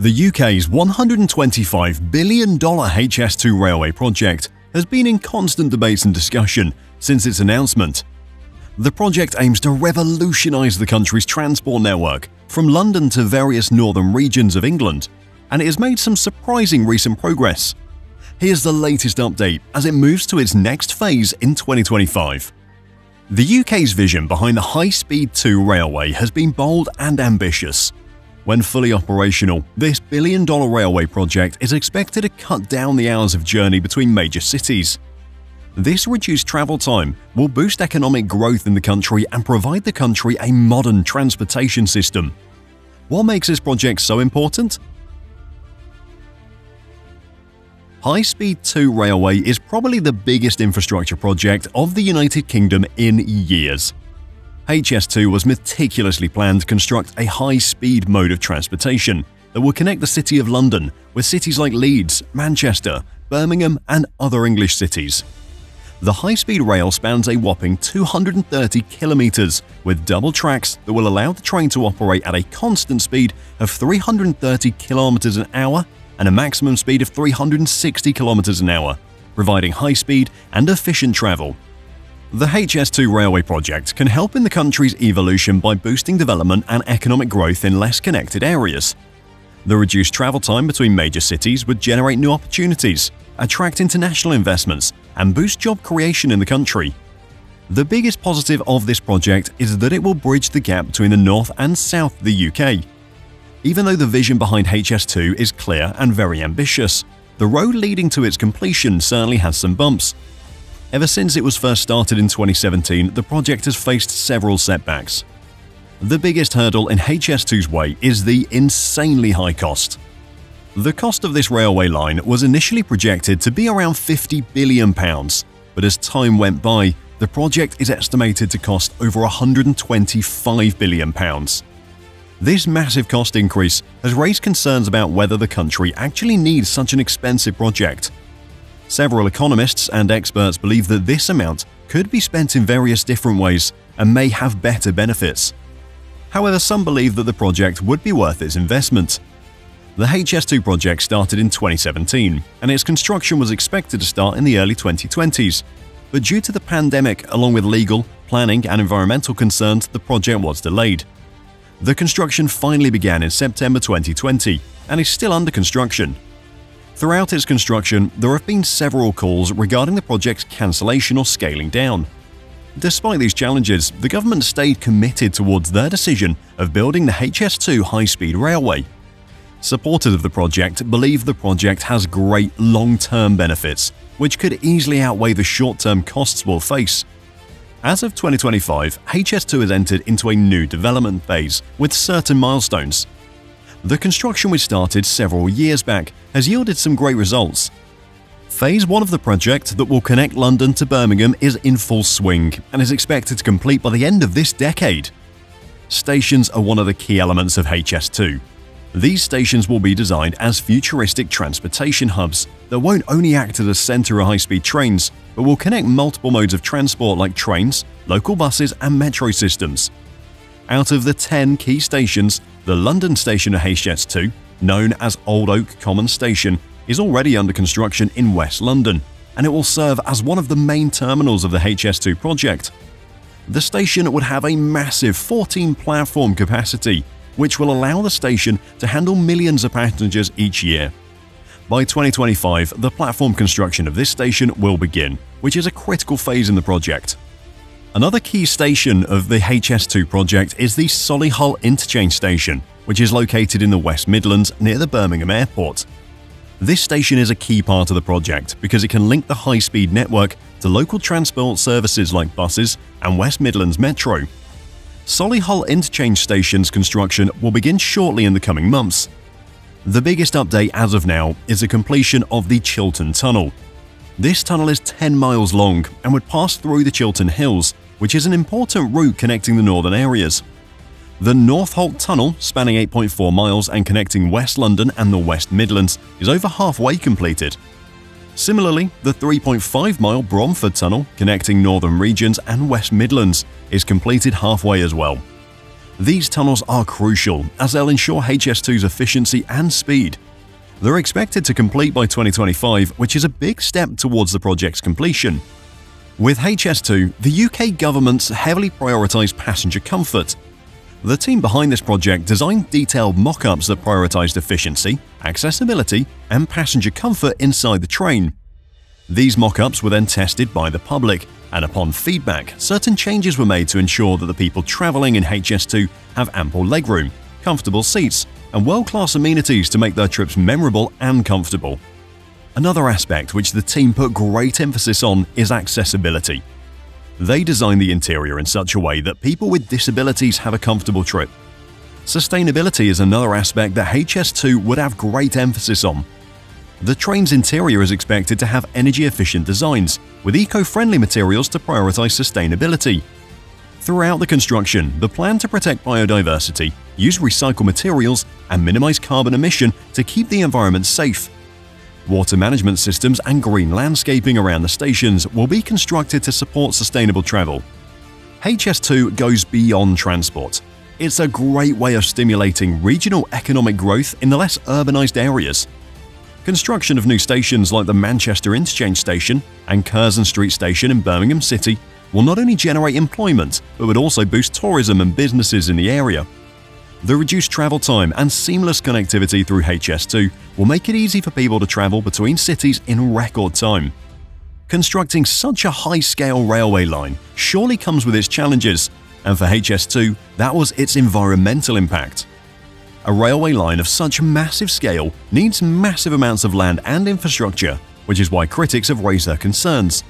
The UK's $125 billion HS2 railway project has been in constant debates and discussion since its announcement. The project aims to revolutionise the country's transport network from London to various northern regions of England, and it has made some surprising recent progress. Here's the latest update as it moves to its next phase in 2025. The UK's vision behind the High Speed 2 railway has been bold and ambitious. When fully operational, this billion dollar railway project is expected to cut down the hours of journey between major cities. This reduced travel time will boost economic growth in the country and provide the country a modern transportation system. What makes this project so important? High Speed 2 Railway is probably the biggest infrastructure project of the United Kingdom in years. HS2 was meticulously planned to construct a high-speed mode of transportation that will connect the City of London with cities like Leeds, Manchester, Birmingham and other English cities. The high-speed rail spans a whopping 230 kilometers with double tracks that will allow the train to operate at a constant speed of 330 kilometers an hour and a maximum speed of 360 kilometers an hour, providing high speed and efficient travel the HS2 railway project can help in the country's evolution by boosting development and economic growth in less connected areas. The reduced travel time between major cities would generate new opportunities, attract international investments, and boost job creation in the country. The biggest positive of this project is that it will bridge the gap between the north and south of the UK. Even though the vision behind HS2 is clear and very ambitious, the road leading to its completion certainly has some bumps, Ever since it was first started in 2017, the project has faced several setbacks. The biggest hurdle in HS2's way is the insanely high cost. The cost of this railway line was initially projected to be around £50 billion, but as time went by, the project is estimated to cost over £125 billion. This massive cost increase has raised concerns about whether the country actually needs such an expensive project Several economists and experts believe that this amount could be spent in various different ways and may have better benefits. However, some believe that the project would be worth its investment. The HS2 project started in 2017, and its construction was expected to start in the early 2020s. But due to the pandemic, along with legal, planning, and environmental concerns, the project was delayed. The construction finally began in September 2020 and is still under construction. Throughout its construction, there have been several calls regarding the project's cancellation or scaling down. Despite these challenges, the government stayed committed towards their decision of building the HS2 high-speed railway. Supporters of the project believe the project has great long-term benefits, which could easily outweigh the short-term costs we'll face. As of 2025, HS2 has entered into a new development phase with certain milestones the construction which started several years back has yielded some great results. Phase 1 of the project that will connect London to Birmingham is in full swing and is expected to complete by the end of this decade. Stations are one of the key elements of HS2. These stations will be designed as futuristic transportation hubs that won't only act as a centre of high-speed trains, but will connect multiple modes of transport like trains, local buses and metro systems. Out of the 10 key stations, the London station of HS2, known as Old Oak Common Station, is already under construction in West London, and it will serve as one of the main terminals of the HS2 project. The station would have a massive 14 platform capacity, which will allow the station to handle millions of passengers each year. By 2025, the platform construction of this station will begin, which is a critical phase in the project. Another key station of the HS2 project is the Solihull Interchange Station, which is located in the West Midlands near the Birmingham Airport. This station is a key part of the project because it can link the high-speed network to local transport services like buses and West Midlands Metro. Solihull Interchange Station's construction will begin shortly in the coming months. The biggest update as of now is the completion of the Chiltern Tunnel, this tunnel is 10 miles long and would pass through the Chiltern Hills, which is an important route connecting the northern areas. The Northolt Tunnel, spanning 8.4 miles and connecting West London and the West Midlands, is over halfway completed. Similarly, the 3.5-mile Bromford Tunnel, connecting northern regions and West Midlands, is completed halfway as well. These tunnels are crucial as they'll ensure HS2's efficiency and speed. They're expected to complete by 2025, which is a big step towards the project's completion. With HS2, the UK government's heavily prioritised passenger comfort. The team behind this project designed detailed mock-ups that prioritised efficiency, accessibility, and passenger comfort inside the train. These mock-ups were then tested by the public, and upon feedback, certain changes were made to ensure that the people travelling in HS2 have ample legroom, comfortable seats, and world-class amenities to make their trips memorable and comfortable. Another aspect which the team put great emphasis on is accessibility. They designed the interior in such a way that people with disabilities have a comfortable trip. Sustainability is another aspect that HS2 would have great emphasis on. The train's interior is expected to have energy-efficient designs, with eco-friendly materials to prioritize sustainability. Throughout the construction, the plan to protect biodiversity, use recycled materials, and minimize carbon emission to keep the environment safe. Water management systems and green landscaping around the stations will be constructed to support sustainable travel. HS2 goes beyond transport. It's a great way of stimulating regional economic growth in the less urbanized areas. Construction of new stations like the Manchester Interchange Station and Curzon Street Station in Birmingham City will not only generate employment but would also boost tourism and businesses in the area. The reduced travel time and seamless connectivity through HS2 will make it easy for people to travel between cities in record time. Constructing such a high-scale railway line surely comes with its challenges, and for HS2, that was its environmental impact. A railway line of such massive scale needs massive amounts of land and infrastructure, which is why critics have raised their concerns.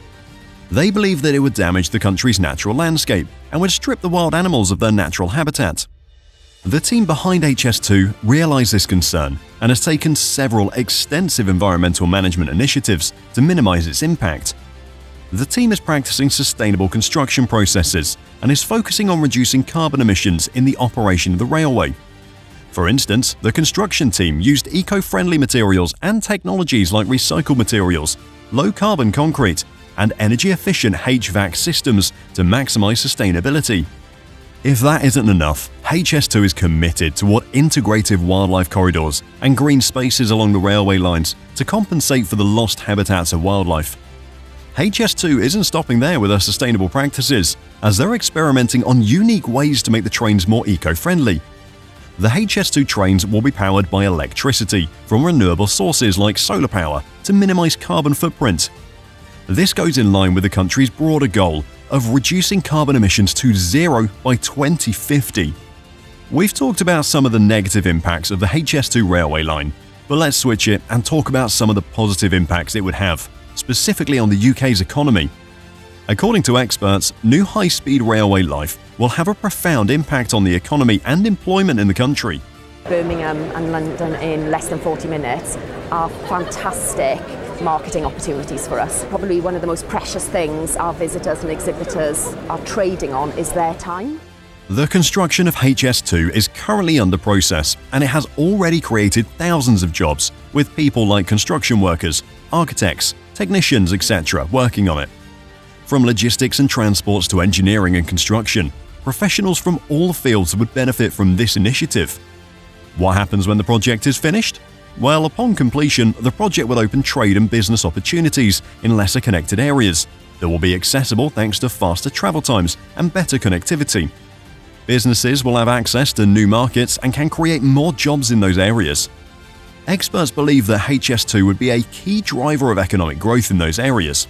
They believe that it would damage the country's natural landscape and would strip the wild animals of their natural habitat. The team behind HS2 realized this concern and has taken several extensive environmental management initiatives to minimize its impact. The team is practicing sustainable construction processes and is focusing on reducing carbon emissions in the operation of the railway. For instance, the construction team used eco-friendly materials and technologies like recycled materials, low-carbon concrete, and energy-efficient HVAC systems to maximize sustainability. If that isn't enough, HS2 is committed toward integrative wildlife corridors and green spaces along the railway lines to compensate for the lost habitats of wildlife. HS2 isn't stopping there with their sustainable practices, as they're experimenting on unique ways to make the trains more eco-friendly the HS2 trains will be powered by electricity from renewable sources like solar power to minimize carbon footprint. This goes in line with the country's broader goal of reducing carbon emissions to zero by 2050. We've talked about some of the negative impacts of the HS2 railway line, but let's switch it and talk about some of the positive impacts it would have, specifically on the UK's economy. According to experts, new high-speed railway life will have a profound impact on the economy and employment in the country. Birmingham and London in less than 40 minutes are fantastic marketing opportunities for us. Probably one of the most precious things our visitors and exhibitors are trading on is their time. The construction of HS2 is currently under process and it has already created thousands of jobs with people like construction workers, architects, technicians, etc. working on it. From logistics and transports to engineering and construction, professionals from all fields would benefit from this initiative. What happens when the project is finished? Well, upon completion, the project will open trade and business opportunities in lesser connected areas that will be accessible thanks to faster travel times and better connectivity. Businesses will have access to new markets and can create more jobs in those areas. Experts believe that HS2 would be a key driver of economic growth in those areas.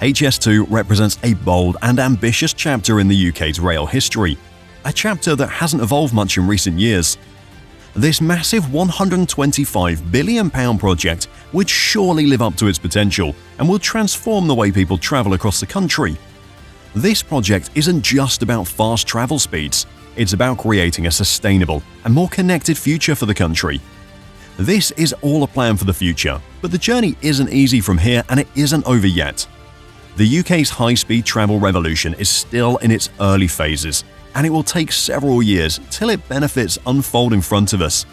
HS2 represents a bold and ambitious chapter in the UK's rail history, a chapter that hasn't evolved much in recent years. This massive £125 billion project would surely live up to its potential and will transform the way people travel across the country. This project isn't just about fast travel speeds, it's about creating a sustainable and more connected future for the country. This is all a plan for the future, but the journey isn't easy from here and it isn't over yet. The UK's high-speed travel revolution is still in its early phases, and it will take several years till it benefits unfold in front of us.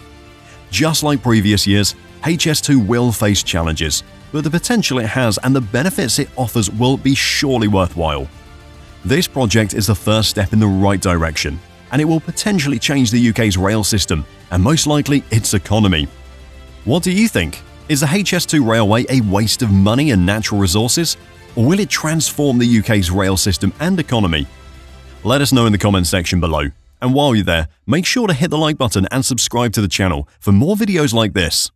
Just like previous years, HS2 will face challenges, but the potential it has and the benefits it offers will be surely worthwhile. This project is the first step in the right direction, and it will potentially change the UK's rail system and most likely its economy. What do you think? Is the HS2 railway a waste of money and natural resources, or will it transform the UK's rail system and economy? Let us know in the comments section below. And while you're there, make sure to hit the like button and subscribe to the channel for more videos like this.